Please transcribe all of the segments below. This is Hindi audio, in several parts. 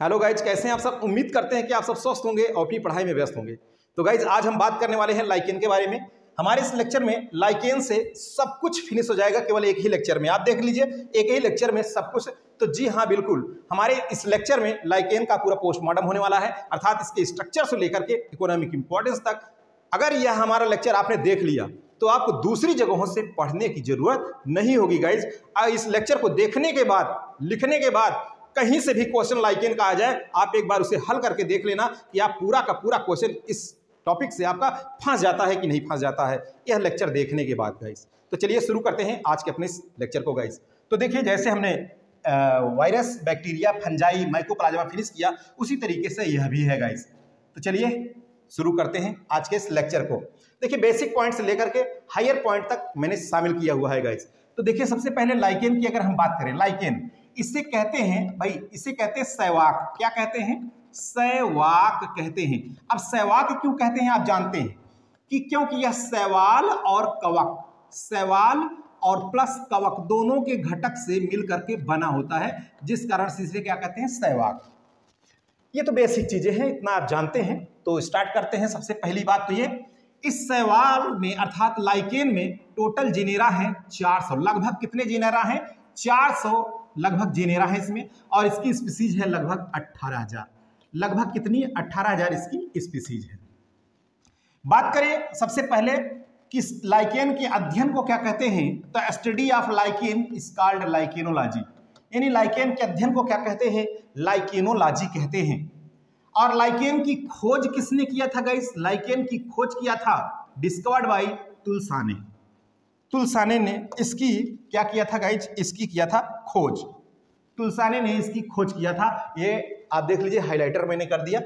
हेलो गाइज़ कैसे हैं आप सब? उम्मीद करते हैं कि आप सब स्वस्थ होंगे और अपनी पढ़ाई में व्यस्त होंगे। तो गाइज़ आज हम बात करने वाले हैं लाइकेन के बारे में। हमारे इस लेक्चर में लाइकेन से सब कुछ फिनिश हो जाएगा, केवल एक ही लेक्चर में। आप देख लीजिए, एक ही लेक्चर में सब कुछ। तो जी हाँ बिल्कुल। हमारे इस लेक्चर में लाइकेन का पूरा पोस्टमार्टम होने वाला है, अर्थात इसके स्ट्रक्चर से लेकर के इकोनॉमिक इंपॉर्टेंस तक। अगर यह हमारा लेक्चर आपने देख लिया तो आपको दूसरी जगहों से पढ़ने की ज़रूरत नहीं होगी गाइज़ इस लेक्चर को देखने के बाद, लिखने के बाद कहीं से भी क्वेश्चन लाइकेन का आ जाए, आप एक बार उसे हल करके देख लेना कि आप पूरा का पूरा क्वेश्चन इस टॉपिक से आपका फंस जाता है कि नहीं फंस जाता है। यह लेक्चर देखने के बाद गाइस तो चलिए शुरू करते हैं आज के अपने इस लेक्चर को गाइस तो देखिए, जैसे हमने virus bacteria fungi mycoplasma finish किया, उसी तरीके से यह भी है गाइस तो चलिए शुरू करते हैं आज के इस लेक्चर को। देखिए बेसिक पॉइंट से लेकर के हायर पॉइंट तक मैंने शामिल किया हुआ है गाइस तो देखिए, सबसे पहले लाइकेन की अगर हम बात करें लाइकेन इसे कहते हैं, भाई, इसे कहते हैं सहवाक क्या कहते हैं? सहवाक कहते हैं। अब सहवाक क्यों कहते हैं? आप जानते हैं कि क्योंकि यह सवाल और कवक, सवाल और प्लस कवक दोनों के घटक से मिल करके बना होता है, जिस कारण से इसे क्या कहते हैं? सहवाक ये तो बेसिक चीज़ें हैं, इतना आप जानते हैं। तो स्टार्ट करते हैं, सबसे पहली बात तो ये। इस सवाल में, अर्थात लाइकेन में टोटल जिनेरा है 400 लगभग कितने जिनेरा हैं? 400 लगभग जेनेरा है इसमें, और इसकी स्पीसीज है लगभग अट्ठारह हज़ार। लगभग कितनी? अट्ठारह हज़ार इसकी स्पीसीज है। बात करें सबसे पहले कि लाइकेन के अध्ययन को क्या कहते हैं? तो study of lichen is called lichenology यानी लाइकेन के अध्ययन को क्या कहते हैं? लाइकेनोलॉजी कहते हैं। और लाइकेन की खोज किसने किया था गाइस लाइकेन की खोज किया था डिस्कवर्ड बाई तुलसाने तुलसाने ने इसकी क्या किया था गाइज़ इसकी किया था खोज। तुलसाने ने इसकी खोज किया था। ये आप देख लीजिए हाइलाइटर मैंने कर दिया।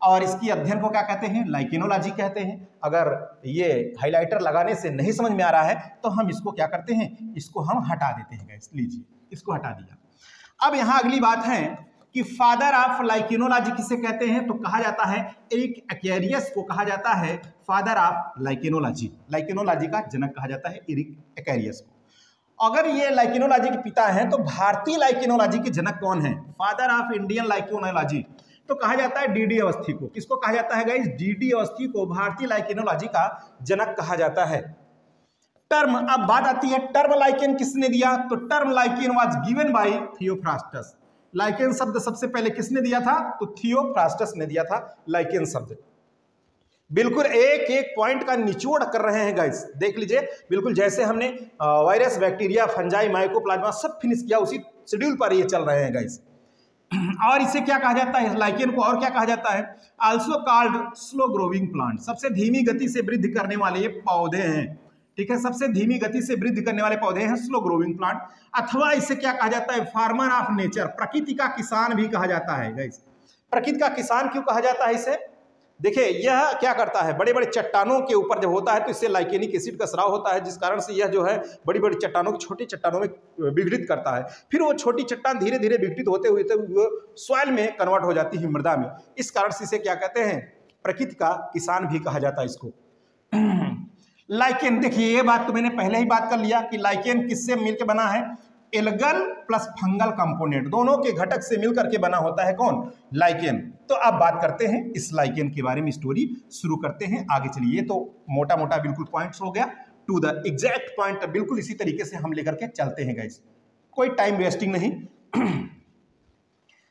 और इसकी अध्ययन को क्या कहते हैं? लाइकिनोलॉजी कहते हैं। अगर ये हाइलाइटर लगाने से नहीं समझ में आ रहा है तो हम इसको क्या करते हैं? इसको हम हटा देते हैं गैस लीजिए, इसको हटा दिया। अब यहाँ अगली बात है। कि फादर ऑफ़ लाइकिनोलॉजी किसे कहते हैं? तो कहा जाता है, एक एक्रियस को कहा जाता है फादर ऑफ़ लाइकिनोलॉजी लाइकिनोलॉजी का जनक कहा जाता है इरिक एक्रियस को। अगर ये लाइकिनोलॉजी के पिता हैं तो भारतीय लाइकिनोलॉजी के जनक कौन है? फादर ऑफ़ इंडियन लाइकिनोलॉजी तो कहा जाता है डीडी अवस्थी को। किसको कहा जाता है गाइस डीडी अवस्थी को भारतीय लाइकिनोलॉजी का जनक कहा जाता है। टर्म अब बात आती है टर्म लाइकेन किसने दिया? तो term lichen was given by Theophrastus lichen शब्द सबसे पहले किसने दिया था? तो थियोफ्रास्टस ने दिया था लाइकेन शब्द। बिल्कुल एक एक पॉइंट का निचोड़ कर रहे हैं गाइस देख लीजिए, बिल्कुल जैसे हमने वायरस, बैक्टीरिया, फंजाई, माइकोप्लाज्मा सब फिनिश किया, उसी शेड्यूल पर ये चल रहे हैं गाइस और इसे क्या कहा जाता है? लाइकेन को और क्या कहा जाता है? Also called slow growing plant सबसे धीमी गति से वृद्धि करने वाले ये पौधे हैं। ठीक है, सबसे धीमी गति से वृद्धि करने वाले पौधे हैं स्लो ग्रोविंग प्लांट अथवा इसे क्या कहा जाता है? फार्मर ऑफ़ नेचर प्रकृति का किसान भी कहा जाता है गाइस प्रकृति का किसान क्यों कहा जाता है इसे? देखिए, यह क्या करता है? बड़े बड़े चट्टानों के ऊपर जब होता है तो इससे लाइकेनिक एसिड का स्राव होता है, जिस कारण से यह जो है बड़ी बड़ी चट्टानों की, छोटी चट्टानों में विघटित करता है। फिर वो छोटी चट्टान धीरे धीरे विघटित होते हुए तो सॉइल में कन्वर्ट हो जाती है मृदा में। इस कारण से इसे क्या कहते हैं? प्रकृति का किसान भी कहा जाता है इसको। लाइकेन, देखिए, ये बात तो मैंने पहले ही बात कर लिया कि लाइकेन किससे मिलकर बना है? एलगल प्लस फंगल कंपोनेंट, दोनों के घटक से मिलकर के बना होता है कौन? लाइकेन। तो अब बात करते हैं, इस लाइकेन के बारे में स्टोरी शुरू करते हैं। आगे चलिए तो मोटा मोटा बिल्कुल पॉइंट्स हो गया। टू द एग्जैक्ट पॉइंट बिल्कुल इसी तरीके से हम लेकर के चलते हैं गाइस कोई टाइम वेस्टिंग नहीं।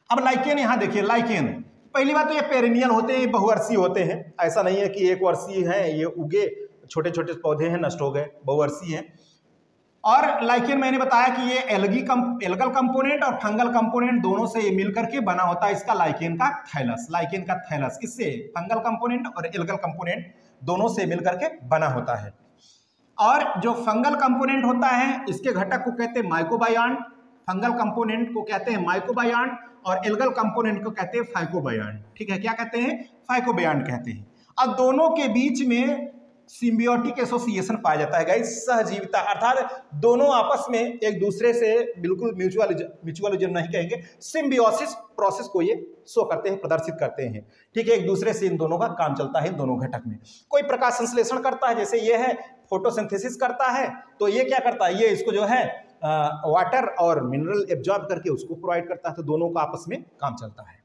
अब लाइकेन, यहाँ देखिए, लाइकेन। पहली बात तो ये पेरिनियल होते हैं बहुवर्षीय होते हैं। ऐसा नहीं है कि एक वर्षीय है, ये उगे। छोटे छोटे पौधे हैं, नष्ट हो गए, बहुवर्षीय हैं। और लाइकेन मैंने बताया कि ये एलगी कम एलगल कंपोनेंट और फंगल कंपोनेंट दोनों से ये मिलकर के बना होता है इसका लाइकेन का थैलस लाइकेन का थैलस किससे? फंगल कंपोनेंट और एलगल कंपोनेंट दोनों से मिलकर के बना होता है। और जो फंगल कंपोनेंट होता है, इसके घटक को कहते हैं माइकोबायांट फंगल कंपोनेंट को कहते हैं माइकोबायांट और एलगल कंपोनेंट को कहते हैं फाइकोबायांट ठीक है, क्या कहते हैं? फाइकोबायांट कहते हैं। अब दोनों के बीच में सिम्बियोटिक एसोसिएशन पाया जाता है गाइस, सहजीविता। अर्थात दोनों आपस में एक दूसरे से बिल्कुल म्यूचुअल म्यूचुअलिज्म नहीं कहेंगे, सिम्बियोसिस प्रोसेस को ये शो करते हैं, प्रदर्शित करते हैं। ठीक है, एक दूसरे से इन दोनों का काम चलता है इन दोनों घटक में। कोई प्रकाश संश्लेषण करता है, जैसे ये है, फोटोसिंथेसिस करता है तो ये क्या करता है? ये इसको जो है वाटर और मिनरल एब्जॉर्ब करके उसको प्रोवाइड करता है तो दोनों का आपस में काम चलता है।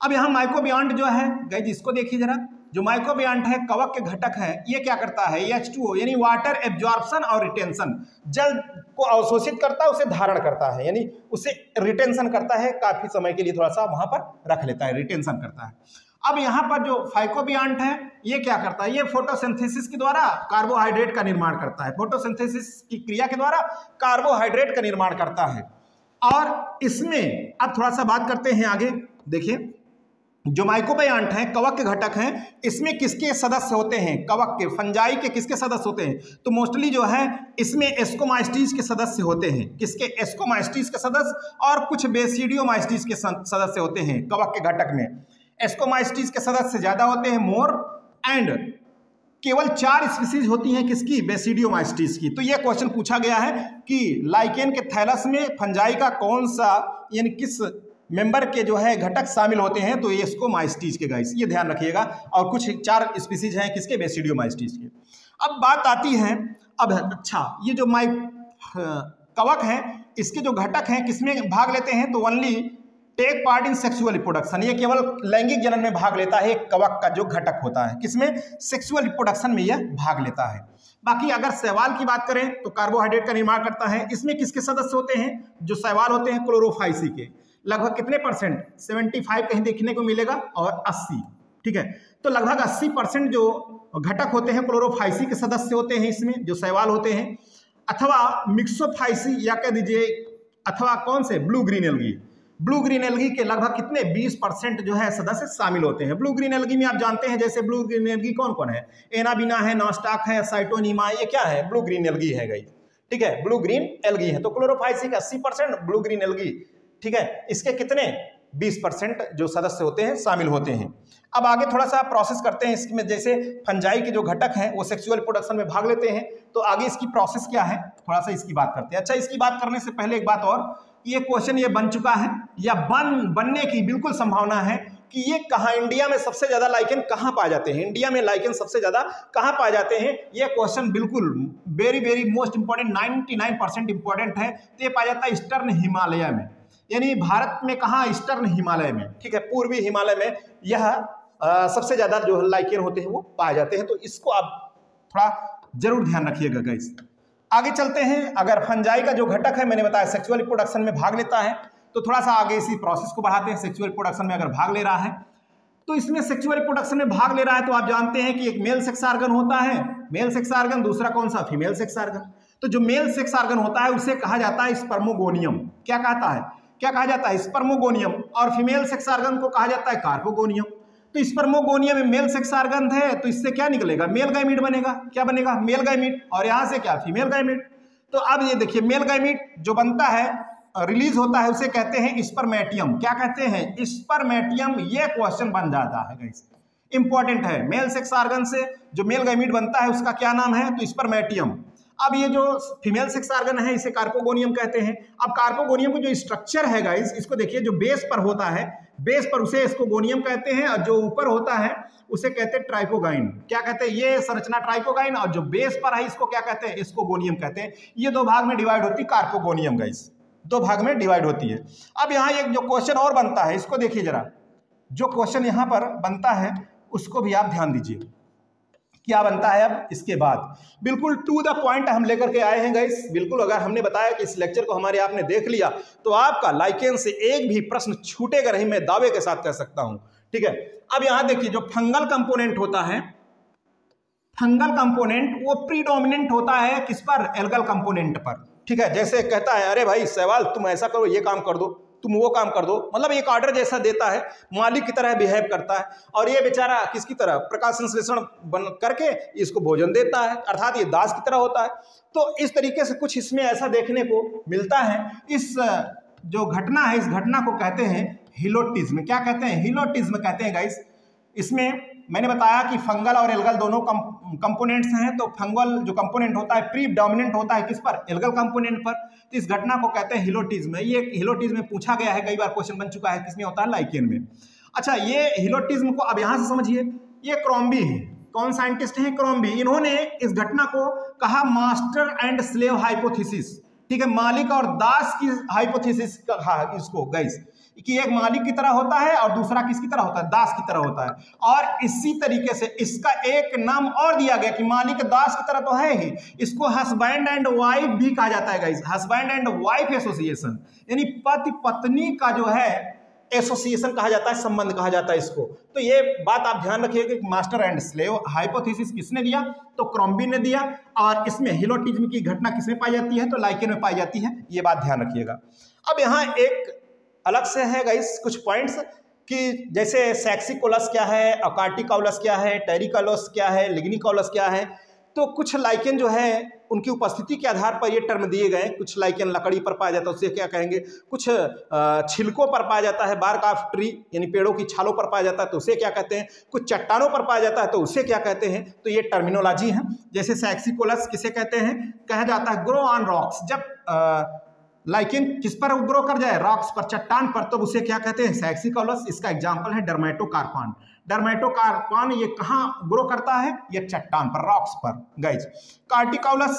अब यहाँ माइक्रोबियांट जो है गैज इसको देखिए जरा। जो माइक्रोबियांट है, कवक के घटक है, ये क्या करता है? एच टू यानी वाटर एब्जॉर्प्शन और रिटेंशन जल को अवशोषित करता है, उसे धारण करता है, यानी उसे रिटेंशन करता है, काफ़ी समय के लिए थोड़ा सा वहाँ पर रख लेता है रिटेंशन करता है। अब यहाँ पर जो फाइकोबियांट है, ये क्या करता है? ये फोटोसिंथेसिस के द्वारा कार्बोहाइड्रेट का निर्माण करता है। फोटोसिंथेसिस की क्रिया के द्वारा कार्बोहाइड्रेट का निर्माण करता है। और इसमें, अब थोड़ा सा बात करते हैं आगे, देखिए। जो माइक्रोबायांट हैं, कवक के घटक हैं, इसमें किसके सदस्य होते हैं? कवक के, फंजाई के किसके सदस्य होते हैं? तो मोस्टली जो है, इसमें एस्कोमाइस्टीज के सदस्य होते हैं। किसके? एस्कोमाइस्टीज के सदस्य और कुछ बेसिडियोमाइस्टीज के सदस्य होते हैं कवक के घटक में। एस्कोमाइस्टीज के सदस्य ज़्यादा होते हैं मोर एंड केवल चार स्पीसीज होती हैं किसकी? बेसिडियोमाइस्टीज की। तो यह क्वेश्चन पूछा गया है कि लाइकेन के थैलस में फंजाई का कौन सा, यानी किस मेंबर के जो है घटक शामिल होते हैं तो ये इसको माइस्टीज के गाइस ये ध्यान रखिएगा। और कुछ चार स्पीसीज हैं किसके? बेसिडियो माइस्टीज के। अब बात आती है, अब अच्छा ये जो माइ कवक हैं, इसके जो घटक हैं, किसमें भाग लेते हैं? तो only take part in sexual reproduction ये केवल लैंगिक जनन में भाग लेता है कवक का जो घटक होता है। किसमें? सेक्सुअल रिप्रोडक्शन में यह भाग लेता है। बाकी अगर सवाल की बात करें तो कार्बोहाइड्रेट का निर्माण करता है। इसमें किसके सदस्य होते हैं? जो सवाल होते हैं क्लोरोफाइसी के। लगभग कितने परसेंट? 75 कहीं देखने को मिलेगा और 80 ठीक है? तो लगभग 80 परसेंट जो घटक होते हैं, क्लोरोफाइसी के सदस्य होते हैं इसमें, जो सवाल होते हैं, अथवा मिक्सोफाइसी या कह दीजिए, अथवा कौन से? Blue green algae. Blue green algae के लगभग कितने? 20 परसेंट जो है सदस्य शामिल होते हैं। ब्लू ग्रीन एलगी में आप जानते हैं, जैसे ब्लू ग्रीन एलगी कौन कौन है? एनाबिना है, नॉस्टाक है, साइटोनिमा ये क्या है? ब्लू ग्रीन एलगी है गई, ठीक है? ब्लू ग्रीन एलगी है। तो क्लोरोफाइसी का अस्सी परसेंट ब्लू ग्रीन एलगी ठीक है? इसके कितने? 20 परसेंट जो सदस्य होते हैं, शामिल होते हैं। अब आगे थोड़ा सा प्रोसेस करते हैं इसमें, जैसे फंजाई के जो घटक हैं, वो सेक्सुअल प्रोडक्शन में भाग लेते हैं। तो आगे इसकी प्रोसेस क्या है? थोड़ा सा इसकी बात करते हैं। अच्छा इसकी बात करने से पहले एक बात और ये क्वेश्चन ये बन चुका है, या बन, बनने की बिल्कुल संभावना है, कि ये कहाँ इंडिया में सबसे ज़्यादा लाइकन कहाँ पाए जाते हैं? इंडिया में लाइकन सबसे ज़्यादा कहाँ पाए जाते हैं? ये क्वेश्चन बिल्कुल very very most important 99 percent important है। तो ये पाया जाता है ईस्टर्न हिमालय में। यानी भारत में कहा ईस्टर्न हिमालय में, ठीक है, पूर्वी हिमालय में यह सबसे ज़्यादा जो लाइकेन होते हैं वो पाए जाते हैं तो इसको आप थोड़ा ज़रूर ध्यान रखिएगा गैस आगे चलते हैं, अगर फंजाई का जो घटक है, मैंने बताया सेक्सुअल प्रोडक्शन में भाग लेता है तो थोड़ा सा आगे इसी प्रोसेस को बढ़ाते हैं सेक्सुअल प्रोडक्शन में अगर भाग ले रहा है तो इसमें सेक्सुअल प्रोडक्शन में भाग ले रहा है तो आप जानते हैं कि एक मेल सेक्स आर्गन होता है मेल सेक्स आर्गन दूसरा कौन सा? फीमेल सेक्स आर्गन तो जो मेल सेक्स आर्गन होता है, उसे कहा जाता है स्पर्मोगोनियम क्या कहता है? क्या कहा जाता है? स्पर्मोगोनियम और फीमेल सेक्स आर्गन को कहा जाता है कार्पोगोनियम तो स्पर्मोगोनियम में मेल सेक्स आर्गन है तो इससे क्या निकलेगा? मेल गायमीट बनेगा। क्या बनेगा? मेल गायमीट और यहाँ से क्या? फीमेल गायमीट तो अब ये देखिए मेल गायमीट जो बनता है रिलीज़ होता है, उसे कहते हैं स्पर्मेटियम क्या कहते हैं? स्पर्मेटियम ये क्वेश्चन बन जाता है इंपॉर्टेंट है। मेल सेक्स आर्गन से जो मेल गायमीट बनता है, उसका क्या नाम है? तो स्पर्मेटियम अब ये जो फीमेल सेक्स आर्गन है, इसे कार्पोगोनियम कहते हैं। अब कार्पोगोनियम का जो स्ट्रक्चर है गाइस इसको देखिए, जो बेस पर होता है बेस पर उसे इसको गोनियम कहते हैं, और जो ऊपर होता है, उसे कहते हैं ट्राइकोगाइन क्या कहते हैं? ये संरचना ट्राइकोगाइन और जो बेस पर है, इसको क्या कहते हैं? इसको गोनियम कहते हैं। ये दो भाग में डिवाइड होती है कार्पोगोनियम गाइस दो भाग में डिवाइड होती है। अब यहाँ एक जो क्वेश्चन और बनता है, इसको देखिए जरा। जो क्वेश्चन यहाँ पर बनता है, उसको भी आप ध्यान दीजिए। क्या बनता है अब इसके बाद। बिल्कुल टू द पॉइंट हम लेकर के आए हैं गाइस बिल्कुल अगर हमने बताया कि इस लेक्चर को हमारे आपने देख लिया तो आपका लाइकेन से एक भी प्रश्न छूटेगा नहीं, मैं दावे के साथ कह सकता हूँ। ठीक है? अब यहाँ देखिए, जो फंगल कंपोनेंट होता है फंगल कंपोनेंट वो प्रीडोमिनेंट होता है किस पर? एल्गल कंपोनेंट पर। ठीक है? जैसे कहता है, अरे भाई सवाल तुम ऐसा करो, ये काम कर दो। तुम वो काम कर दो। मतलब एक ऑर्डर जैसा देता है, मालिक की तरह बिहेव करता है और ये बेचारा किसकी तरह? प्रकाश संश्लेषण बन करके इसको भोजन देता है, अर्थात ये दास की तरह होता है। तो इस तरीके से कुछ इसमें ऐसा देखने को मिलता है। इस जो घटना है, इस घटना को कहते हैं हिलोटिज्म। क्या कहते हैं? हिलोटिज्म कहते हैं गाइस इसमें मैंने बताया कि फंगल और एल्गल दोनों कंपोनेंट्स हैं तो फंगल जो कंपोनेंट होता है प्री डोमिनेंट होता है किस पर? एल्गल कंपोनेंट पर। तो इस घटना को कहते हैं हिलोटिज्म। ये हिलोटिज्म में पूछा गया है, कई बार क्वेश्चन बन चुका है, किसमें होता है? लाइकेन में। अच्छा ये हिलोटिज्म को अब यहाँ से समझिए। ये क्रॉम्बी है। कौन साइंटिस्ट है क्रॉम्बी इन्होंने इस घटना को कहा मास्टर एंड स्लेव हाइपोथिस ठीक है, मालिक और दास की हाइपोथिस कहा इसको गैस कि एक मालिक की तरह होता है और दूसरा किसकी तरह होता है? दास की तरह होता है। और इसी तरीके से इसका एक नाम और दिया गया कि मालिक दास की तरह तो है ही। इसको हस्बैंड एंड वाइफ भी कहा जाता है guys husband and wife association यानी पति पत्नी का जो है एसोसिएशन कहा जाता है, संबंध कहा जाता है इसको। तो ये बात आप ध्यान रखिएगा कि मास्टर एंड स्लेव हाइपोथेसिस किसने दिया? तो क्रॉम्बी ने दिया। और इसमें हिलोटिज्म की घटना किसमें पाई जाती है? तो लाइकेन में पाई जाती है। ये बात ध्यान रखिएगा। अब यहाँ एक अलग से है गाइस कुछ पॉइंट्स कि जैसे सैक्सिकोलस क्या है अकार्टिकॉलस क्या है टेरिकॉलस क्या है लिग्निकॉलस क्या है तो कुछ लाइकेन जो है, उनकी उपस्थिति के आधार पर ये टर्म दिए गए कुछ लाइकेन लकड़ी पर पाया जाता है, उसे क्या कहेंगे? कुछ छिलकों पर पाया जाता है बार काफ ट्री यानी पेड़ों की छालों पर पाया जाता है तो उसे क्या कहते हैं? कुछ चट्टानों पर पाया जाता है तो उसे क्या कहते हैं? तो ये टर्मिनोलॉजी है। जैसे सैक्सिकोलस किसे कहते हैं? कहा जाता है ग्रो ऑन रॉक्स जब लाइकेन किस पर ग्रो कर जाए? रॉक्स पर, चट्टान पर। तो उसे क्या कहते हैं? सैक्सिकोलस इसका एग्ज़ाम्पल है डर्मेटोकार्पान डर्मेटोकार्पान ये कहाँ ग्रो करता है? ये चट्टान पर रॉक्स पर। Guys corticolous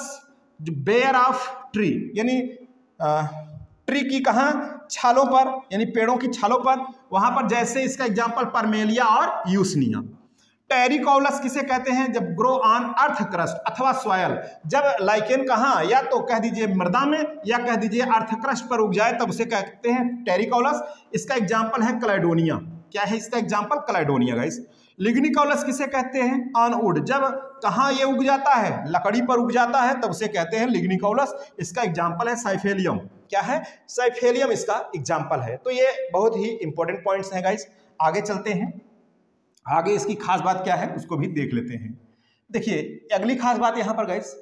bare of tree यानी ट्री की कहाँ? छालों पर, यानी पेड़ों की छालों पर। वहाँ पर जैसे इसका एग्ज़ाम्पल परमेलिया और यूसनिया। टेरिकॉलस किसे कहते हैं? जब ग्रो ऑन अर्थ क्रस्ट अथवा सॉयल जब लाइकेन कहाँ? या तो कह दीजिए मृदा में, या कह दीजिए अर्थ क्रस्ट पर उग जाए, तब उसे कहते हैं टेरिकॉलस इसका एग्ज़ाम्पल है क्लाइडोनिया क्या है इसका एग्ज़ाम्पल क्लाइडोनिया गाइस लिग्निकोलस किसे कहते हैं? अनउड जब कहाँ ये उग जाता है? लकड़ी पर उग जाता है, तब उसे कहते हैं लिग्निकोलस इसका एग्ज़ाम्पल है साइफेलियम क्या है? साइफेलियम इसका एग्ज़ाम्पल है। तो ये बहुत ही इंपॉर्टेंट पॉइंट्स हैं गाइस आगे चलते हैं। आगे इसकी खास बात क्या है, उसको भी देख लेते हैं। देखिए, अगली खास बात यहाँ पर गाइस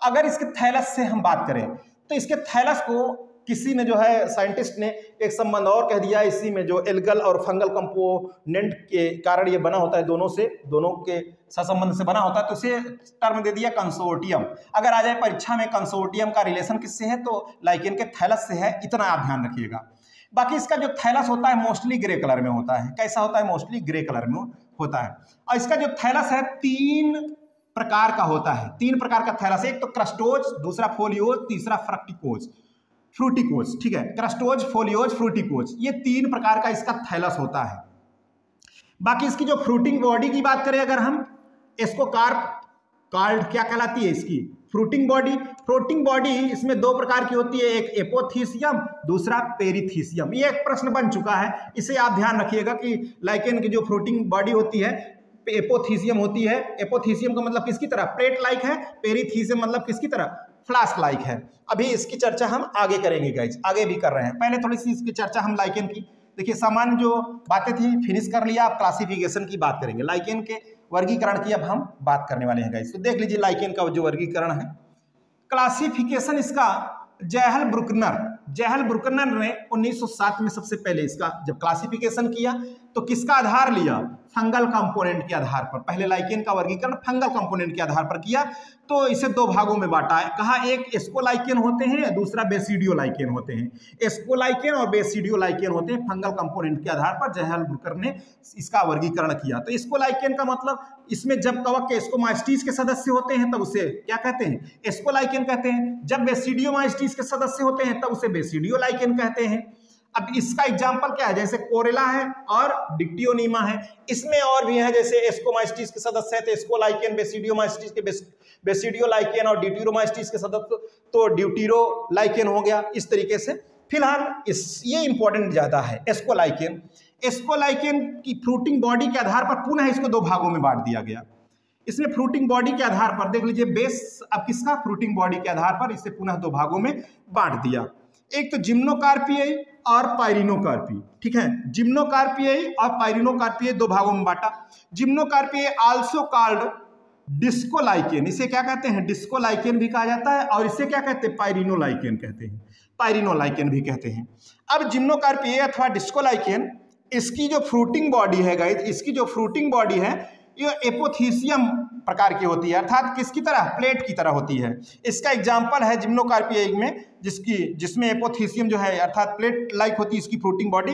अगर इसके थैलस से हम बात करें तो इसके थैलस को किसी ने जो है साइंटिस्ट ने एक संबंध और कह दिया, इसी में जो एल्गल और फंगल कंपोनेंट के कारण ये बना होता है दोनों से, दोनों के संबंध से बना होता है तो इसे टर्म दे दिया कंसोर्टियम अगर आ जाए परीक्षा में कंसोर्टियम का रिलेशन किससे है तो लाइकेन के थैलस से है, इतना आप ध्यान रखिएगा। बाकी इसका जो थैलस होता है मोस्टली ग्रे कलर में होता है। कैसा होता है मोस्टली ग्रे कलर में होता है। और इसका जो थैलस है, तीन प्रकार का होता है। तीन प्रकार का थैलस एक तो क्रस्टोज, दूसरा फोलियोज, तीसरा फ्रक्टिकोज। फ्रूटिकोज, ठीक है? क्रस्टोज, फोलियोज, फ्रूटिकोज, ये तीन प्रकार का इसका थैलस होता है। बाकी इसकी जो फ्रूटिंग बॉडी की बात करें अगर हम, इसको कार्प, कार्ड क्या कहलाती है इसकी? Fruiting body. फ्रूटिंग बॉडी इसमें दो प्रकार की होती है, एक एपोथीसियम, दूसरा पेरीथीसियम। ये एक प्रश्न बन चुका है। इसे आप ध्यान रखिएगा कि लाइकेन की जो फ्रूटिंग बॉडी होती है, एपोथीसियम होती है। एपोथीसियम का मतलब किसकी तरह? प्लेट लाइक है। पेरीथीसियम मतलब किसकी तरह? फ्लास्क लाइक है। अभी इसकी चर्चा हम आगे करेंगे गाइज़ आगे भी कर रहे हैं। पहले थोड़ी सी इसकी चर्चा हम लाइकेन की। देखिए, सामान्य जो बातें थी फिनिश कर लिया आप क्लासिफिकेशन की बात करेंगे। लाइकेन के वर्गीकरण की अब हम बात करने वाले हैं गाइस तो देख लीजिए लाइकेन का जो वर्गीकरण है। क्लासिफिकेशन इसका जहल ब्रुकनर जहल ब्रुकनर ने 1907 में सबसे पहले इसका जब क्लासिफिकेशन किया तो किसका आधार लिया? फंगल कंपोनेंट के आधार पर। पहले लाइकेन का वर्गीकरण फंगल कंपोनेंट के आधार पर किया। तो इसे दो भागों में बांटा है। कहा एक एस्कोलाइकेन होते हैं दूसरा बेसिडियो लाइकेन होते हैं? एस्कोलाइकेन और बेसिडियो लाइकेन होते हैं। फंगल कंपोनेंट के आधार पर जहल बुकर ने इसका वर्गीकरण किया। तो एस्कोलाइकेन का मतलब इसमें जब कवक के एस्कोमाइस्टीज के सदस्य होते हैं, तब उसे क्या कहते हैं? एस्कोलाइकेन कहते हैं। जब बेसिडियो माइस्टीज के सदस्य होते हैं, तब उसे बेसिडियो लाइकेन कहते हैं। अब इसका एग्ज़ाम्पल क्या है? जैसे कोरेला है और डिक्टियोनीमा है। इसमें और भी है, जैसे एस्कोमाइस्टिस के सदस्य है तो एस्कोलाइकेन बेसिडियोमाइस्टिस के बेसिडियोलाइकेन और ड्यूटीरोमाइस्टिस के सदस्य तो ड्यूटीरोलाइकेन हो गया। इस तरीके से फ़िलहाल इस, ये इंपॉर्टेंट ज़्यादा है एस्कोलाइकेन एस्कोलाइकेन की फ्रूटिंग बॉडी के आधार पर पुनः इसको दो भागों में बांट दिया गया। इसमें फ्रूटिंग बॉडी के आधार पर, देख लीजिए बेस अब किसका? फ्रूटिंग बॉडी के आधार पर इसे पुनः दो भागों में बांट दिया। एक तो जिम्नोकार्पियाई और पायरिनोकार्पी ठीक है? जिम्नोकार्पियाई और पायरिनोकार्पियाई दो भागों में बांटा। जिम्नोकार्पियाई आल्सो कॉल्ड डिस्कोलाइकेन इसे क्या कहते हैं? डिस्कोलाइकेन भी कहा जाता है और इसे क्या कहते हैं? पायरिनोलाइकेन कहते हैं। पायरिनोलाइकेन भी कहते हैं। अब जिम्नोकार्पियाई अथवा डिस्कोलाइकेन, इसकी जो फ्रूटिंग बॉडी है गाइज़ इसकी जो फ्रूटिंग बॉडी है, ये एपोथीसियम प्रकार की होती है, अर्थात किसकी तरह? प्लेट की तरह होती है। इसका एग्ज़ाम्पल है जिम्नोकार्पियाई में, जिसकी, जिसमें एपोथीसियम जो है, अर्थात प्लेट लाइक होती है इसकी फ्रूटिंग बॉडी।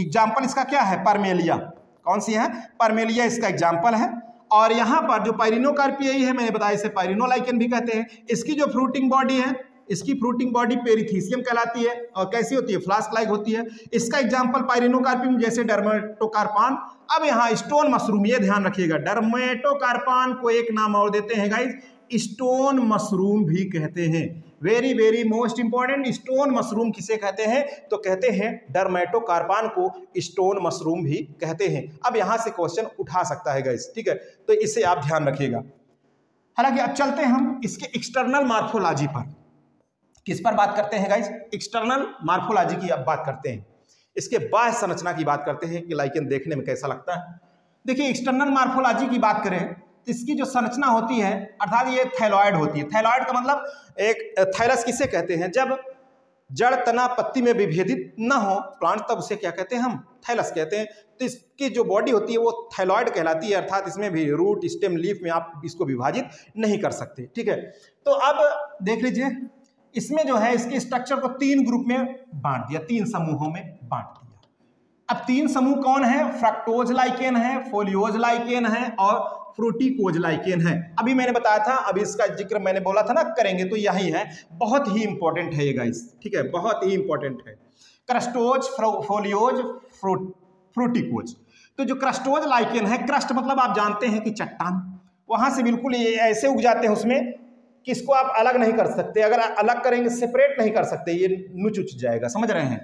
एग्ज़ाम्पल इसका क्या है? परमेलिया। कौन सी है? परमेलिया इसका एग्ज़ाम्पल है। और यहाँ पर जो पायरिनोकार्पियाई है, मैंने बताया इसे पायरिनोलाइकन भी कहते हैं। इसकी जो फ्रूटिंग बॉडी है इसकी फ्रूटिंग बॉडी पेरिथीसियम कहलाती है, और कैसी होती है? फ्लास्क लाइक होती है। इसका एग्ज़ाम्पल पायरिनोकार्पियम जैसे डर्मेटोकार्पान अब यहाँ स्टोन मशरूम ये ध्यान रखिएगा। डर्मेटोकार्पान को एक नाम और देते हैं गाइज़ स्टोन मशरूम भी कहते हैं। Very very most important stone mushroom किसे कहते हैं? तो कहते हैं डरमेटोकार्पान को स्टोन मशरूम भी कहते हैं। अब यहाँ से क्वेश्चन उठा सकता है गाइस ठीक है? तो इसे आप ध्यान रखिएगा। हालाँकि अब चलते हैं हम इसके एक्सटर्नल मार्फोलॉजी पर। किस पर बात करते हैं गाइस एक्सटर्नल मार्फोलॉजी की अब बात करते हैं। इसके बाह्य संरचना की बात करते हैं कि लाइकन देखने में कैसा लगता है। देखिए एक्सटर्नल मार्फोलॉजी की बात करें, इसकी जो संरचना होती है, अर्थात ये थैलॉयड होती है। थैलॉयड का मतलब एक थैलस किसे कहते हैं? जब जड़ तना पत्ती में विभेदित न हो प्लांट तब उसे क्या कहते हैं हम? थैलस कहते हैं। तो इसकी जो बॉडी होती है, वो थैलॉयड कहलाती है, अर्थात इसमें भी रूट स्टेम लीफ में आप इसको विभाजित नहीं कर सकते। ठीक है? तो अब देख लीजिए इसमें जो है, इसके स्ट्रक्चर को तीन ग्रुप में बांट दिया, तीन समूहों में बांट दिया। अब तीन समूह कौन है? फ्रक्टोज लाइकेन है फोलियोज लाइकेन है और फ्रूटिकोज लाइकेन है। अभी मैंने बताया था, अभी इसका ज़िक्र मैंने बोला था ना, करेंगे तो यही है। बहुत ही इंपॉर्टेंट है ये गाइस ठीक है? बहुत ही इंपॉर्टेंट है। क्रस्टोज फोलियोज फ्रूटिकोज तो जो क्रस्टोज लाइकेन है, क्रस्ट मतलब आप जानते हैं कि चट्टान, वहाँ से बिल्कुल ये ऐसे उग जाते हैं उसमें कि इसको आप अलग नहीं कर सकते, अगर अलग करेंगे सेपरेट नहीं कर सकते, ये नुच उच जाएगा, समझ रहे हैं?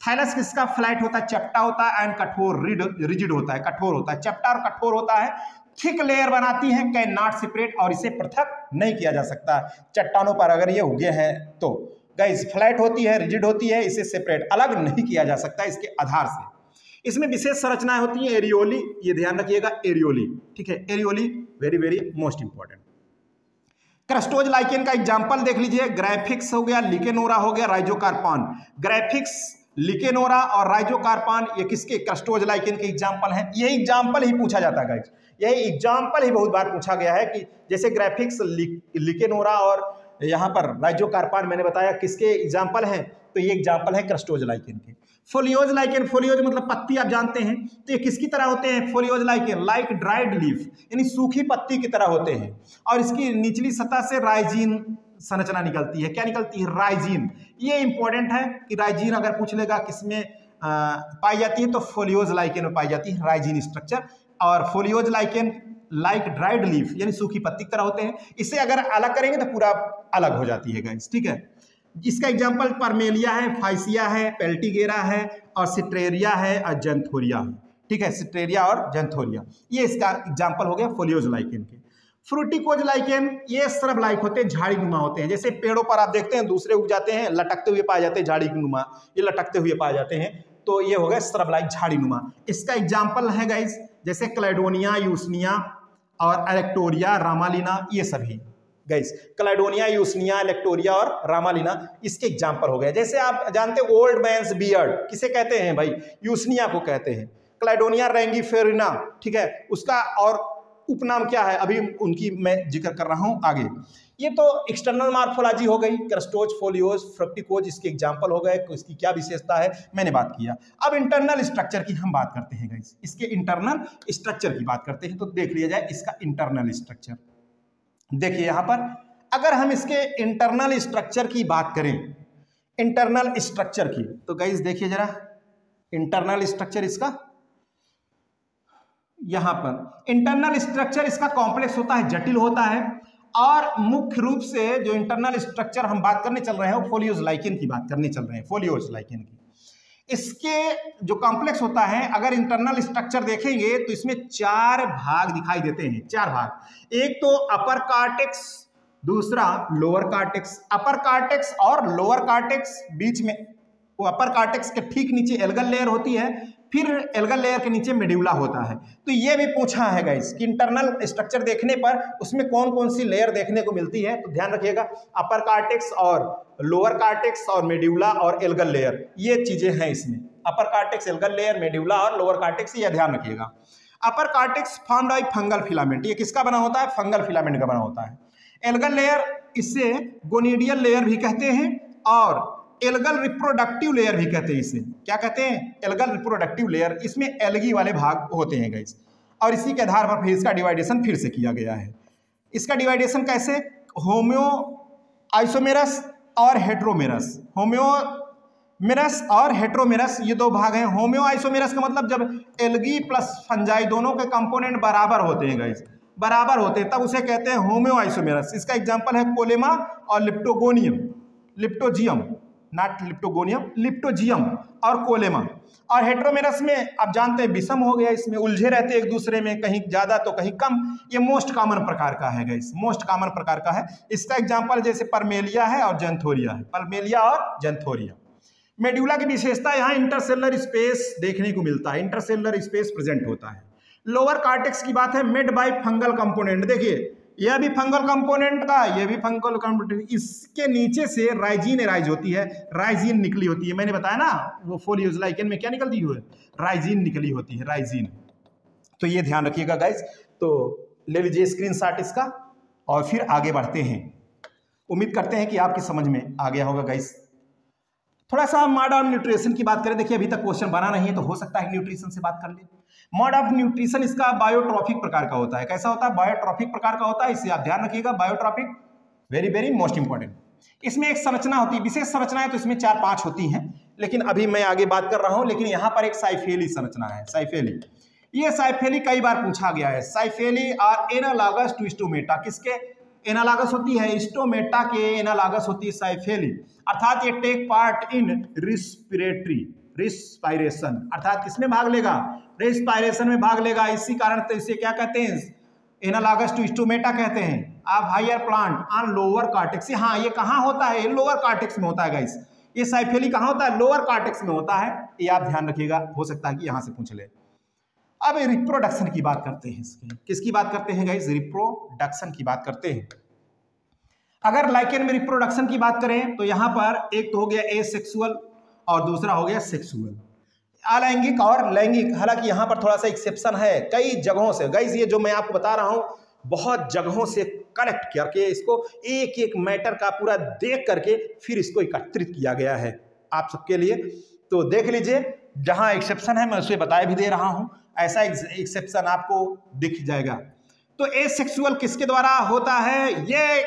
थाइलस किसका फ्लैट होता है? चपटा होता है एंड कठोर रिजिड होता है, कठोर होता है। चपटा और कठोर होता है थिक लेयर बनाती है कैन नॉट सेपरेट और इसे पृथक नहीं किया जा सकता। चट्टानों पर अगर ये उगे हैं तो गाइस फ्लैट होती है रिजिड होती है, इसे सेपरेट अलग नहीं किया जा सकता इसके आधार से। इसमें विशेष संरचनाएँ होती हैं एरियोली ये ध्यान रखिएगा एरियोली ठीक है? एरियोली very very most important crustose lichen का एग्ज़ाम्पल देख लीजिए। ग्राफिक्स हो गया, लिकेनोरा हो गया, राइजोकार्पान। ग्राफिक्स, लिकेनोरा और राइजोकार्पान, ये किसके? क्रस्टोज लाइकेन के एग्ज़ाम्पल हैं। ये एग्ज़ाम्पल ही पूछा जाता है यही एग्ज़ाम्पल ही बहुत बार पूछा गया है कि जैसे ग्राफिक्स लिकेनोरा और यहाँ पर राइजो कार्पान मैंने बताया किसके एग्ज़ाम्पल हैं? तो ये एग्ज़ाम्पल है क्रस्टोज लाइकेन के। फोलियोज लाइकेन फोलियोज मतलब पत्ती आप जानते हैं। तो ये किसकी तरह होते हैं? Foliose lichen like dried leaf यानी सूखी पत्ती की तरह होते हैं। और इसकी निचली सतह से राइजीन संरचना निकलती है। क्या निकलती है? राइजीन ये इंपॉर्टेंट है कि राइजीन अगर पूछ लेगा किसमें पाई जाती है तो फोलियोज लाइकेन में पाई जाती है राइजीन स्ट्रक्चर और foliose lichen like dried leaf यानी सूखी पत्ती की तरह होते हैं। इसे अगर अलग करेंगे तो पूरा अलग हो जाती है गाइस ठीक है? इसका एग्ज़ाम्पल परमेलिया है, फाइसिया है, पेल्टीगेरा है और सिट्रेरिया है और जंथोरिया ठीक है, सिट्रेरिया और जंथोरिया। ये इसका एग्ज़ाम्पल हो गया फोलियोज लाइकेन के। फ्रूटिकोज लाइकेन ये सरब लाइक होते हैं, झाड़ी नुमा होते हैं। जैसे पेड़ों पर आप देखते हैं, दूसरे उग जाते हैं, लटकते हुए पाए जाते हैं झाड़ी नुमा ये लटकते हुए पाए जाते हैं तो ये हो गया सरब लाइक झाड़ी नुमा इसका एग्ज़ाम्पल है गाइज़ जैसे क्लाइडोनिया यूसनिया और एलेक्टोरिया रामालिना, ये सभी। गैस क्लाइडोनिया यूसनिया इलेक्टोरिया और रामालिना इसके एग्ज़ाम्पल हो गए। जैसे आप जानते हैं ओल्ड मैंस बियर्ड किसे कहते हैं भाई? यूसनिया को कहते हैं। क्लाइडोनिया रेंगी फेरिना ठीक है? उसका और उपनाम क्या है? अभी उनकी मैं ज़िक्र कर रहा हूँ आगे। ये तो एक्सटर्नल मार्फोलॉजी हो गई क्रस्टोज फोलियोज फ्रक्टिकोज इसके एग्ज़ाम्पल हो गए। इसकी क्या विशेषता है? मैंने बात किया। अब इंटरनल स्ट्रक्चर की हम बात करते हैं गाइस इसके इंटरनल स्ट्रक्चर की बात करते हैं तो देख लिया जाए इसका इंटरनल स्ट्रक्चर देखिए यहाँ पर, अगर हम इसके इंटरनल स्ट्रक्चर की बात करें इंटरनल स्ट्रक्चर की तो गाइस देखिए जरा इंटरनल स्ट्रक्चर इसका, यहाँ पर इंटरनल स्ट्रक्चर इसका कॉम्प्लेक्स होता है, जटिल होता है, और मुख्य रूप से जो इंटरनल स्ट्रक्चर हम बात करने चल रहे हैं, वो फोलियोज लाइकिन की बात करने चल रहे हैं फोलियोज लाइकिन की। इसके जो कॉम्प्लेक्स होता है, अगर इंटरनल स्ट्रक्चर देखेंगे तो इसमें चार भाग दिखाई देते हैं, चार भाग। एक तो अपर कार्टेक्स दूसरा लोअर कार्टेक्स अपर कार्टेक्स और लोअर कार्टेक्स बीच में, वो अपर कार्टेक्स के ठीक नीचे एल्गल लेयर होती है फिर एल्गल लेयर के नीचे मेड्यूला होता है। तो ये भी पूछा है गाइस कि इंटरनल स्ट्रक्चर देखने पर उसमें कौन कौन सी लेयर देखने को मिलती है? तो ध्यान रखिएगा अपर कार्टेक्स और लोअर कार्टेक्स और मेड्यूला और एल्गल लेयर ये चीज़ें हैं इसमें। Upper cortex algal layer medulla और लोअर कार्टेक्स ये ध्यान रखिएगा। Upper cortex form by fungal filament ये किसका बना होता है? फंगल फिलामेंट का बना होता है। एल्गल लेयर इसे गोनीडियल लेयर भी कहते हैं और एलगल रिप्रोडक्टिव लेयर भी कहते हैं इसे। क्या कहते हैं? एलगल रिप्रोडक्टिव लेयर इसमें एलगी वाले भाग होते हैं गाइस और इसी के आधार पर फिर इसका डिवाइडेशन फिर से किया गया है। इसका डिवाइडेशन कैसे? होम्यो आइसोमेरस और हेट्रोमेरस होम्यो मिरस और हेट्रोमेरस ये दो भाग हैं। होम्यो आइसोमेरस का मतलब जब एलगी प्लस फंजाई दोनों के कंपोनेंट बराबर होते हैं गाइस बराबर होते हैं, तब उसे कहते हैं होम्यो आइसोमेरस इसका एग्जांपल है कोलेमा और लिप्टोगोनियम। लिप्टोजियम। नॉट लिप्टोगोनियम लिप्टोजियम और कोलेमा। और हेट्रोमेरस में आप जानते हैं विषम हो गया, इसमें उलझे रहते एक दूसरे में, कहीं ज़्यादा तो कहीं कम। ये मोस्ट कॉमन प्रकार का है गैस मोस्ट कॉमन प्रकार का है। इसका एग्जांपल जैसे परमेलिया है और जेंथोरिया है। परमेलिया और जेंथोरिया। मेड्यूला की विशेषता यहाँ इंटरसेलर स्पेस देखने को मिलता है इंटरसेलर स्पेस प्रेजेंट होता है। लोअर कार्टेक्स की बात है मेड बाई फंगल कंपोनेंट देखिए यह भी फंगल कंपोनेंट का, यह भी फंगल कंपोनेंट इसके नीचे से राइजीन एराइज होती है राइजीन निकली होती है। मैंने बताया ना, वो फोर लाइकन में क्या निकलती है? राइजीन निकली होती है राइजीन तो ये ध्यान रखिएगा गाइज़ तो ले लीजिए स्क्रीन इसका, और फिर आगे बढ़ते हैं। उम्मीद करते हैं कि आपकी समझ में आ गया होगा गाइस थोड़ा सा मॉडर्न न्यूट्रिशन की बात करें, देखिए अभी तक क्वेश्चन बना नहीं है तो हो सकता है न्यूट्रिशन से बात कर ले। मॉड ऑफ़ न्यूट्रिशन इसका बायोट्रॉफिक प्रकार का होता है। कैसा होता है? बायोट्रॉफिक प्रकार का होता है, इसे आप ध्यान रखिएगा। Biotrophic very very most important इसमें एक संरचना होती है, विशेष संरचना है तो इसमें चार पाँच होती हैं, लेकिन अभी मैं आगे बात कर रहा हूँ, लेकिन यहाँ पर एक साइफेली संरचना है, साइफेली। ये साइफेली कई बार पूछा गया है। Cyphellae are analogous to stomata किसके? एनालॉगस होती है स्टोमेटा के एनालॉगस होती है साइफेली। अर्थात ये take part in respiratory respiration अर्थात किसमें भाग लेगा? रेस्पायरेशन में भाग लेगा। इसी कारण तो इसे क्या कहते हैं? एनालॉगस टू स्टोमेटा कहते हैं। आप higher plant on lower cortex हाँ ये कहाँ होता है? लोअर कार्टेक्स में होता है गाइस ये साइफेली कहाँ होता है? लोअर कार्टेक्स में होता है। ये आप ध्यान रखिएगा। हो सकता है कि यहाँ से पूछ ले। अब रिप्रोडक्शन की बात करते हैं इसकी। किसकी बात करते हैं गाइस रिप्रोडक्शन की बात करते हैं। अगर लाइकेन में रिप्रोडक्शन की बात करें तो यहाँ पर एक तो हो गया ए सेक्सुअल और दूसरा हो गया सेक्सुअल अलैंगिक और लैंगिक, हालाँकि यहाँ पर थोड़ा सा एक्सेप्शन है। कई जगहों से गई ये जो मैं आपको बता रहा हूँ, बहुत जगहों से कलेक्ट करके इसको एक एक मैटर का पूरा देख करके फिर इसको एकत्रित किया गया है। आप सबके लिए तो देख लीजिए, जहाँ एक्सेप्शन है, मैं उसे बताया भी दे रहा हूँ। ऐसा एक्सेप्शन आपको दिख जाएगा। तो ए सेक्सुअल किसके द्वारा होता है? ये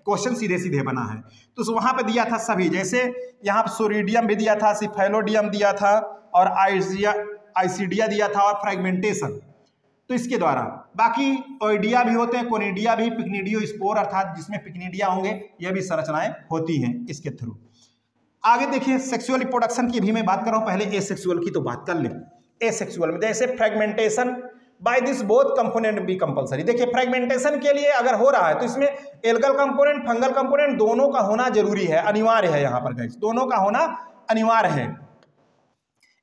क्वेश्चन सीधे सीधे बना है। तो वहाँ पे दिया था सभी, जैसे यहाँ पर सोरीडियम भी दिया था सिफेलोडियम दिया था, और आइसिया आइसीडिया दिया था, और फ्रेगमेंटेशन तो इसके द्वारा। बाकी ओइडिया भी होते हैं कोनिडिया भी पिकनीडियो स्पोर अर्थात जिसमें पिकनीडिया होंगे यह भी संरचनाएँ होती हैं इसके थ्रू आगे देखिए सेक्सुअल रिप्रोडक्शन की भी मैं बात कर रहा हूँ, पहले ए सेक्सुअल की तो बात कर लें। ए सेक्सुअल में। जैसे fragmentation by this both component be compulsory देखिए फ्रेगमेंटेशन के लिए अगर हो रहा है तो इसमें एल्गल कंपोनेंट फंगल कंपोनेंट दोनों का होना ज़रूरी है, अनिवार्य है यहाँ पर गैस दोनों का होना अनिवार्य है।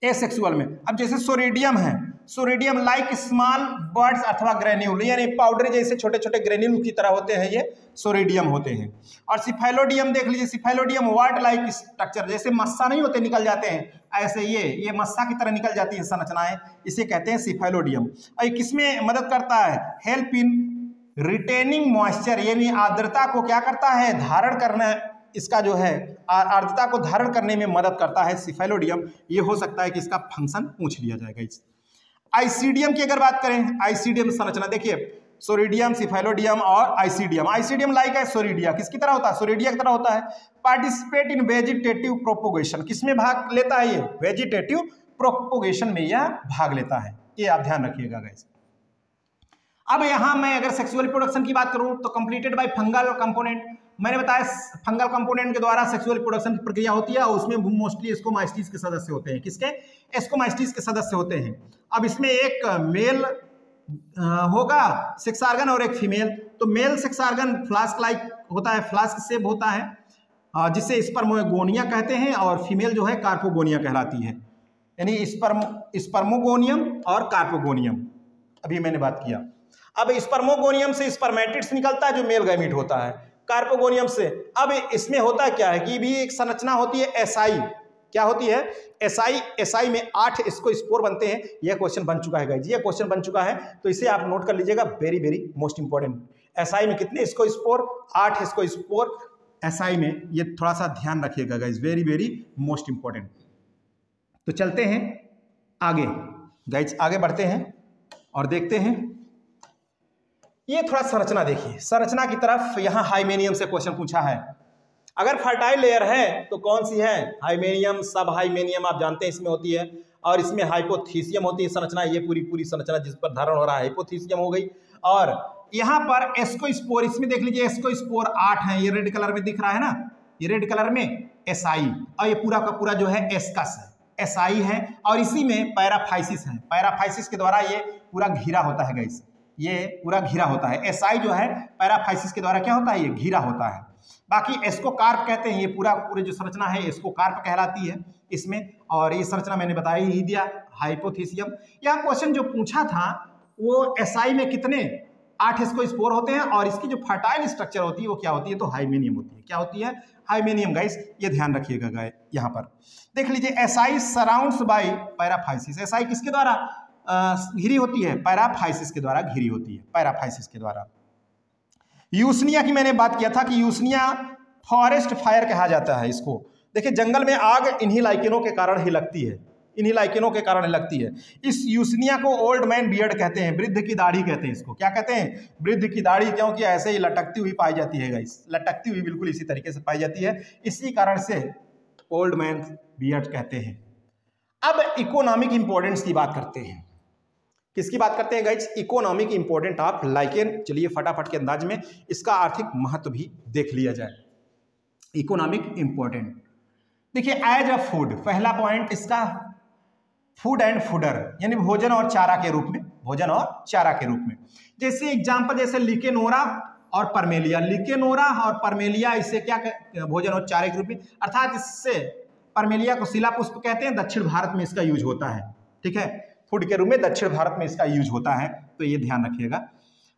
एसेक्सुअल में। अब जैसे सोरेडियम है सोरेडियम लाइक स्मॉल बर्ड्स अथवा ग्रेन्यूल, यानी पाउडर जैसे छोटे छोटे ग्रेन्यूल की तरह होते हैं, ये सोरेडियम होते हैं। और सिफेलोडियम देख लीजिए सिफेलोडियम वार्ड लाइक स्ट्रक्चर, जैसे मस्सा नहीं होते, निकल जाते हैं, ऐसे ये ये मस्सा की तरह निकल जाती है संरचनाएँ, इसे कहते हैं सिफेलोडियम और ये किसमें मदद करता है? हेल्प इन रिटेनिंग मॉइस्चर, यानी आर्द्रता को क्या करता है? धारण करना, इसका जो है आर्द्रता को धारण करने में मदद करता है सिफेलोडियम ये हो सकता है कि इसका फ़ंक्शन पूछ लिया जाएगा इस आईसीडियम की अगर बात करें आईसीडियम संरचना, देखिए, सोरिडियम सिफेलोडियम और आईसीडियम आईसीडियम लाइक है सोरिडिया। किसकी तरह होता है? सोरिडिया की तरह होता है। पार्टिसिपेट इन वेजिटेटिव प्रोपोगेशन किसमें भाग लेता है ये? वेजिटेटिव प्रोपोगेशन में यह भाग लेता है। ये आप ध्यान रखिएगा गैस अब यहाँ मैं अगर सेक्सुअल रिप्रोडक्शन की बात करूँ तो कंप्लीटेड बाय फंगल कंपोनेंट मैंने बताया फंगल कंपोनेंट के द्वारा सेक्सुअल रिप्रोडक्शन की प्रक्रिया होती है और उसमें मोस्टली एस्कोमाइस्टिस के सदस्य होते हैं। किसके? एस्कोमाइस्टिस के सदस्य होते हैं। अब इसमें एक मेल होगा सेक्स आर्गन और एक फीमेल तो male sex organ flask like होता है फ्लास्क सेप होता है जिसे स्पर्मोगोनिया कहते हैं और फीमेल जो है कार्पोगोनिया कहलाती है। यानी स्पर्म स्पर्मोगोनियम और कार्पोगोनियम अभी मैंने बात किया। अब स्पर्मोगोनियम से स्पर्मेटिड्स निकलता है, जो मेल गैमिट होता है। कार्पोगोनियम से। अब इसमें होता क्या है कि भी एक संरचना होती है एसआई। क्या होती है? एसआई एसआई में आठ इसको स्पोर बनते हैं। यह क्वेश्चन बन चुका है गाइज़ ये क्वेश्चन बन चुका है तो इसे आप नोट कर लीजिएगा। Very very most important asci में कितने इसको स्पोर? आठ इसको स्पोर। एसआई में ये थोड़ा सा ध्यान रखिएगा guys very very most important तो चलते हैं आगे। गाइज़ आगे बढ़ते हैं और देखते हैं ये थोड़ा संरचना देखिए। संरचना की तरफ़ यहाँ हाइमेनियम से क्वेश्चन पूछा है। अगर फर्टाइल लेयर है तो कौन सी है? हाइमेनियम, सब हाइमेनियम आप जानते हैं इसमें होती है। और इसमें हाइपोथीसियम होती है संरचना। ये पूरी पूरी संरचना जिस पर धारण हो रहा है हाइपोथीसियम हो गई। और यहाँ पर एस्को स्पोर इसमें देख लीजिए एस्को स्पोर आठ है। ये रेड कलर में दिख रहा है ना? ये रेड कलर में एस आई और ये पूरा का पूरा जो है एस्कस है। एस आई है। और इसी में पैराफाइसिस है। पैराफाइसिस के द्वारा ये पूरा घिरा होता है गैस ये पूरा घिरा होता है। एस आई जो है पैराफाइसिस के द्वारा क्या होता है? ये घिरा होता है। बाकी एस्को कार्प कहते हैं। ये पूरा, पूरी जो संरचना है एस्को कार्प कहलाती है इसमें। और ये संरचना मैंने बताया ही दिया हाइपोथीसियम यह क्वेश्चन जो पूछा था, वो एसआई में कितने आठ इसको स्पोर होते हैं और इसकी जो फर्टाइल स्ट्रक्चर होती है, वो क्या होती है? तो हाइमेनियम होती है। क्या होती है? हाइमेनियम गाइस ये ध्यान रखिएगा गाय यहाँ पर। देख लीजिए asci surrounds by paraphysis asci किसके द्वारा? घिरी होती है, पैराफाइसिस के द्वारा घिरी होती है, पैराफाइसिस के द्वारा। यूसनिया की मैंने बात किया था कि यूसनिया फॉरेस्ट फायर कहा जाता है इसको। देखिए, जंगल में आग इन्हीं लाइकिनों के कारण ही लगती है, इन्हीं लाइकिनों के कारण लगती है। इस यूसनिया को ओल्ड मैन बियर्ड कहते हैं, वृद्ध की दाढ़ी कहते हैं इसको। क्या कहते हैं? वृद्ध की दाढ़ी क्योंकि ऐसे ही लटकती हुई पाई जाती है गाइस लटकती हुई बिल्कुल इसी तरीके से पाई जाती है। इसी कारण से ओल्ड मैन बियर्ड कहते हैं। अब इकोनॉमिक इंपॉर्टेंस की बात करते हैं। किसकी बात करते हैं guys economic important of lichen, चलिए फटाफट के अंदाज में, इसका आर्थिक महत्व भी देख लिया जाए। इकोनॉमिक इंपॉर्टेंट देखिए एज अ फ़ूड पहला पॉइंट इसका फ़ूड एंड फूडर यानी भोजन और चारा के रूप में, भोजन और चारा के रूप में। जैसे एग्ज़ाम्पल जैसे लिकेनोरा और परमेलिया। लिकेनोरा और परमेलिया इससे क्या भोजन और चारे के रूप में, अर्थात इससे परमेलिया को शिला पुष्प कहते हैं, दक्षिण भारत में इसका यूज़ होता है। ठीक है? फ़ूड के रूप में, दक्षिण भारत में इसका यूज़ होता है तो ये ध्यान रखिएगा।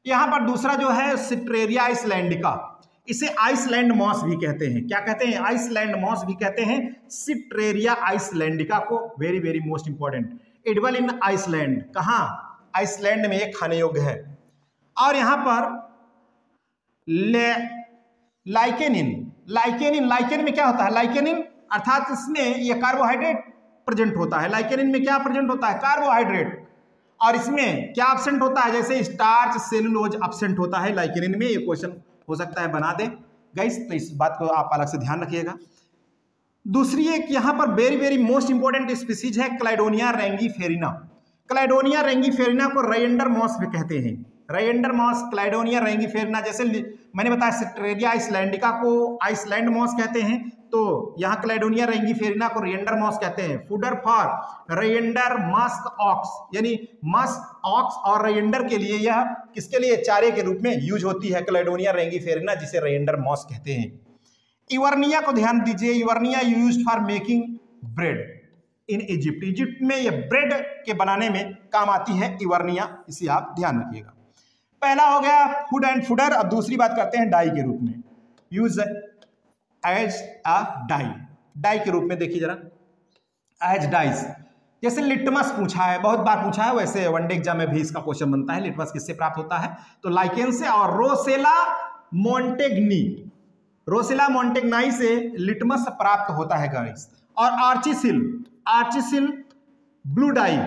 यहाँ पर दूसरा जो है, सिट्रेरिया आइसलैंडिका। इसे आइसलैंड मॉस भी कहते हैं। क्या कहते हैं? आइसलैंड मॉस भी कहते हैं सिट्रेरिया आइसलैंडिका को। Very very most important edible in Iceland. कहा? आइसलैंड में एक खाने योग्य है। और यहाँ पर लाइकेनिन। लाइकेनिन, लाइकेन में क्या होता है? लाइकेनिन, अर्थात इसमें यह कार्बोहाइड्रेट प्रेजेंट होता है। लाइकेनिन में क्या प्रेजेंट होता है? कार्बोहाइड्रेट और इसमें क्या एबसेंट होता है? जैसे स्टार्च सेलुलोज एबसेंट होता है। लाइकेनिन में ये क्वेश्चन हो सकता है, बना दे। गैस तो इस बात को आप अलग से ध्यान रखिएगा। दूसरी एक यहाँ पर very very most important species है क्लाइडोनिया रेंगी फेरिना क्लाइडोनिया रेंगी फेरिना को रेंडर मॉस भी कहते हैं। रेंडर मॉस क्लाइडोनिया रेंगी फेरिना जैसे मैंने बताया सिट्रेरिया आइसलैंडिका को आइसलैंड मॉस कहते हैं। तो यहाँ क्लाइडोनिया रेंगी फेरिना को रेंडर मॉस कहते हैं। Fodder for reindeer musk ox यानी मस्क ऑक्स और रेंडर के लिए यह किसके लिए? चारे के रूप में यूज़ होती है। क्लाइडोनिया रेंगी फेरिना जिसे रेंडर मॉस कहते हैं। इवर्निया को ध्यान दीजिए। Evernia use for making bread in Egypt Egypt में यह ब्रेड के बनाने में काम आती है। इवर्निया, इसे आप ध्यान रखिएगा। पहला हो गया फ़ूड एंड फूडर अब दूसरी बात करते हैं डाई के रूप में। Use as a dye dye के रूप में देखिए जरा. एज डाइज जैसे लिटमस पूछा है, बहुत बार पूछा है, वैसे वनडे एग्ज़ाम में भी इसका क्वेश्चन बनता है लिटमस किससे प्राप्त होता है? तो लाइकेन से और रोसेला मोन्टेगनी रोसेला मोन्टेग्नाई से लिटमस प्राप्त होता है गाइस और आर्चिसिल आर्चिसिल ब्लू डाई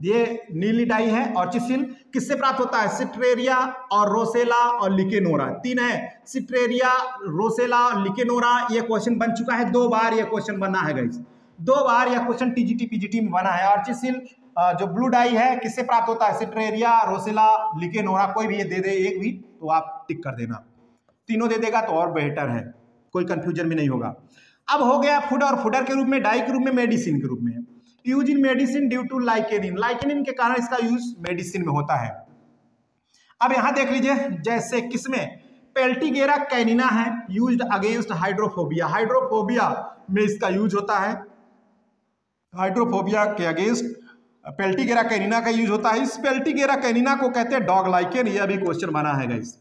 ये नीली डाई है और चिसिल किससे प्राप्त होता है? सिट्रेरिया और रोसेला और लिकेनोरा। तीन है। सिट्रेरिया, रोसेला और लिकेनोरा, ये क्वेश्चन बन चुका है। दो बार ये क्वेश्चन बना है गाइस दो बार यह क्वेश्चन टीजीटी पीजीटी में बना है। आर्चिसिल जो ब्लू डाई है, किससे प्राप्त होता है? सिट्रेरिया, रोसेला, लिकेनोरा, कोई भी ये दे दे एक भी तो आप टिक कर देना। तीनों दे देगा तो और बेहतर है। कोई कंफ्यूजन भी नहीं होगा। अब हो गया फ़ूड और फूडर के रूप में, डाई के रूप में, मेडिसिन के रूप में। Use in medicine due to lichenin. Lichenin के कारण इसका यूज़ मेडिसिन में होता है। अब यहाँ देख लीजिए, जैसे किसमें? पेल्टीगेरा कैनिना है यूज्ड अगेंस्ट हाइड्रोफोबिया हाइड्रोफोबिया में इसका यूज़ होता है। हाइड्रोफोबिया के अगेंस्ट पेल्टीगेरा कैनिना का यूज़ होता है। इस पेल्टीगेरा कैनिना को कहते हैं डॉग लाइकेन यह भी क्वेश्चन बना है गाइस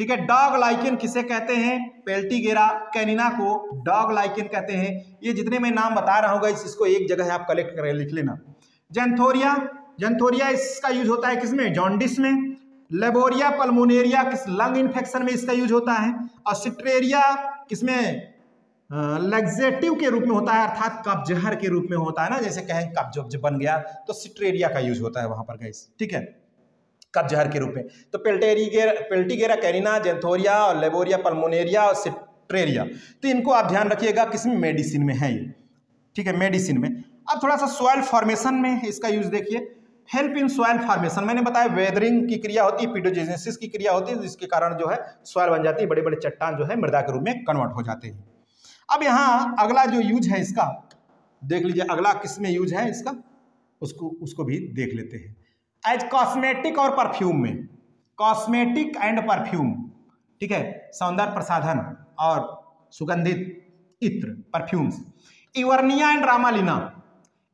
ठीक है? डॉग लाइकेन किसे कहते हैं? पेल्टीगेरा कैनिना को डॉग लाइकेन कहते हैं। ये जितने मैं नाम बता रहा हूँ इसको एक जगह आप कलेक्ट करें लिख लेना। जेंथोरिया जेंथोरिया इसका यूज़ होता है किसमें? जॉन्डिस में। लेबोरिया पल्मोनेरिया किस लंग इन्फेक्शन में इसका यूज़ होता है। और सिट्रेरिया किसमें लेग्जेटिव के रूप में होता है, अर्थात कब्जहर के रूप में होता है ना, जैसे कहें कब्ज बन गया तो सिट्रेरिया का यूज़ होता है वहाँ पर गैस ठीक है? कब्जहर के रूप में। तो पेल्टेरीगेर, पेल्टीगेरा कैरिना, जेंथोरिया और लेबोरिया, पल्मोनेरिया और ट्रेरिया तो इनको आप ध्यान रखिएगा किसमें मेडिसिन में है ये। ठीक है, मेडिसिन में। अब थोड़ा सा सॉइल फॉर्मेशन में इसका यूज़ देखिए। Help in soil formation. मैंने बताया वेदरिंग की क्रिया होती है, पीडोजेनेसिस की क्रिया होती है, जिसके कारण जो है सॉइल बन जाती है बड़े बड़े चट्टान जो है मृदा के रूप में कन्वर्ट हो जाते हैं। अब यहाँ अगला जो यूज़ है इसका, देख लीजिए, अगला किसमें यूज़ है इसका? उसको उसको भी देख लेते हैं। एज कॉस्मेटिक और परफ्यूम में। कॉस्मेटिक एंड परफ्यूम ठीक है? सौंदर्य प्रसाधन और सुगंधित इत्र perfumes Evernia and Ramalina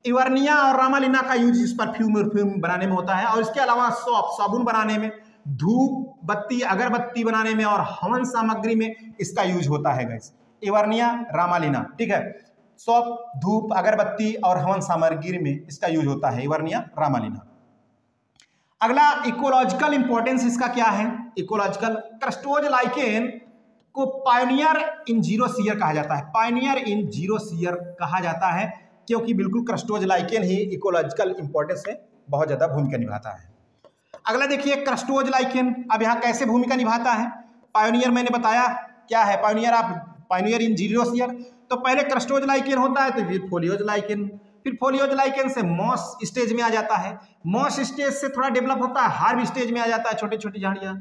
Evernia और रामालिना का यूज़ इस परफ्यूम परफ्यूम बनाने में होता है और इसके अलावा सॉप साबुन बनाने में, धूप, बत्ती, अगरबत्ती बनाने में और हवन सामग्री में इसका यूज़ होता है गैस इवर्निया रामालिना ठीक है? सॉप धूप, अगरबत्ती और हवन सामग्री में इसका यूज़ होता है इवर्निया रामालिना अगला इकोलॉजिकल इंपॉर्टेंस इसका क्या है? इकोलॉजिकल क्रस्टोज लाइकेन को पायोनियर इन ज़ीरो सीयर कहा जाता है। पायोनियर इन ज़ीरो सीयर कहा जाता है, क्योंकि बिल्कुल क्रस्टोज लाइकेन ही इकोलॉजिकल इंपॉर्टेंस में बहुत ज़्यादा भूमिका निभाता है। अगला देखिए, क्रस्टोज लाइकेन, अब यहाँ कैसे भूमिका निभाता है? पायोनियर मैंने बताया क्या है। पायोनियर आप पायोनियर इन ज़ीरो सीयर तो पहले क्रस्टोज लाइकेन होता है तो फिर फोलियोज लाइकेन। फिर फोलियोज लाइकेन से मॉस स्टेज में आ जाता है। मॉस स्टेज से थोड़ा डेवलप होता है हार्ब स्टेज में आ जाता है छोटी छोटी झाड़ियाँ।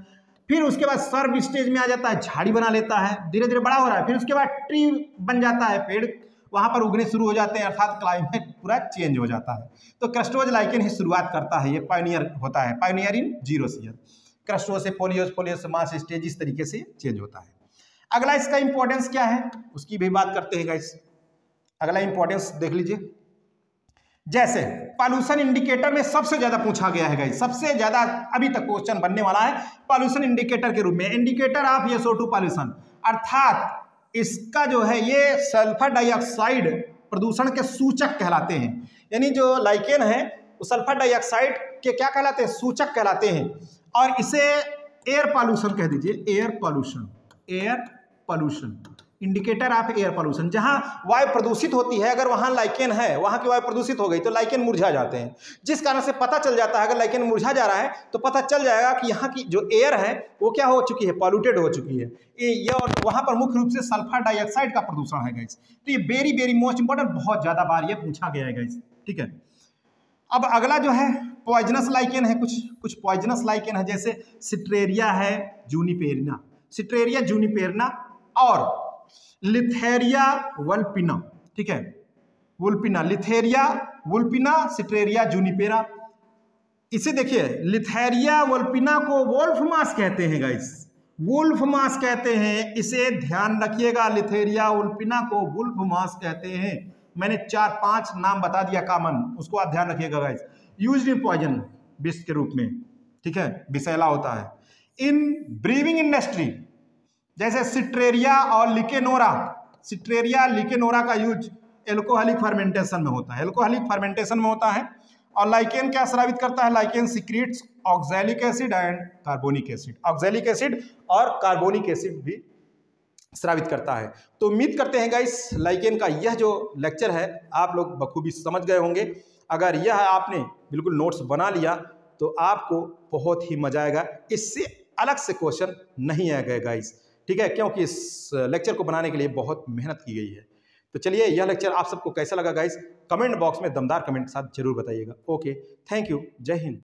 फिर उसके बाद सर्व स्टेज में आ जाता है, झाड़ी बना लेता है। धीरे धीरे बड़ा हो रहा है, फिर उसके बाद ट्री बन जाता है, पेड़ वहाँ पर उगने शुरू हो जाते हैं, अर्थात क्लाइमेट पूरा चेंज हो जाता है। तो क्रस्टोज लाइकेन ही शुरुआत करता है, ये पाइनियर होता है पाइनियर इन ज़ीरो सीयर क्रस्टो से फोलियोज फोलियोज से मास स्टेज इस तरीके से चेंज होता है। अगला इसका इंपॉर्टेंस क्या है? उसकी भी बात करते हैं गाइस अगला इंपॉर्टेंस देख लीजिए। जैसे पॉल्यूशन इंडिकेटर में सबसे ज़्यादा पूछा गया है सबसे ज़्यादा अभी तक क्वेश्चन बनने वाला है पॉल्यूशन इंडिकेटर के रूप में। इंडिकेटर ऑफ़ ये टू पॉल्यूशन अर्थात इसका जो है ये सल्फ़र डाइऑक्साइड प्रदूषण के सूचक कहलाते हैं। यानी जो लाइकेन है, वो सल्फ़र डाइऑक्साइड के क्या कहलाते हैं? सूचक कहलाते हैं। और इसे एयर पॉल्यूशन कह दीजिए। Air pollution air pollution indicator of air pollution, जहाँ वायु प्रदूषित होती है, अगर वहाँ लाइकेन है, वहाँ की वायु प्रदूषित हो गई तो लाइकेन मुरझा जाते हैं। जिस कारण से पता चल जाता है, अगर लाइकेन मुरझा जा रहा है तो पता चल जाएगा कि यहाँ की जो एयर है, वो क्या हो चुकी है, पॉल्यूटेड हो चुकी है। ये और वहाँ पर मुख्य रूप से सल्फ़र डाइऑक्साइड का प्रदूषण है गाइस तो ये वेरी वेरी मोस्ट इंपॉर्टेंट बहुत ज़्यादा बार ये पूछा गया है गाइस ठीक है? अब अगला जो है पॉइजनस लाइकेन है, कुछ कुछ पॉइजनस लाइकेन है, जैसे सिट्रेरिया है, जूनीपेरिना। सिट्रेरिया, जूनीपेरना और लिथेरिया वल्पिना, ठीक है? वुल्पिना, लिथेरिया वुल्पिना, सिट्रेरिया जूनिपेरा। इसे देखिए, लिथेरिया वल्पिना को वोल्फ मास कहते हैं गाइस वुल्फ मास कहते हैं, इसे ध्यान रखिएगा, लिथेरिया वुल्पिना को वुल्फ मास कहते हैं। मैंने चार पाँच नाम बता दिया, कामन, उसको आप ध्यान रखिएगा गाइस यूज़ इन पॉइजन विष के रूप में, ठीक है? विषैला होता है। इन ब्रीविंग इंडस्ट्री जैसे सिट्रेरिया और लिकेनोरा। सिट्रेरिया, लिकेनोरा का यूज़ एल्कोहलिक फर्मेंटेशन में होता है। एल्कोहलिक फर्मेंटेशन में होता है और लाइकेन क्या स्रावित करता है? Lichen secretes oxalic acid and carbonic acid oxalic acid और कार्बोनिक एसिड भी स्रावित करता है। तो उम्मीद करते हैं गाइस लाइकेन का यह जो लेक्चर है, आप लोग बखूबी समझ गए होंगे। अगर यह आपने बिल्कुल नोट्स बना लिया तो आपको बहुत ही मज़ा आएगा। इससे अलग से क्वेश्चन नहीं आएगा गाइस ठीक है? क्योंकि इस लेक्चर को बनाने के लिए बहुत मेहनत की गई है। तो चलिए, यह लेक्चर आप सबको कैसा लगा गाइस कमेंट बॉक्स में दमदार कमेंट के साथ ज़रूर बताइएगा। ओके थैंक यू जय हिंद।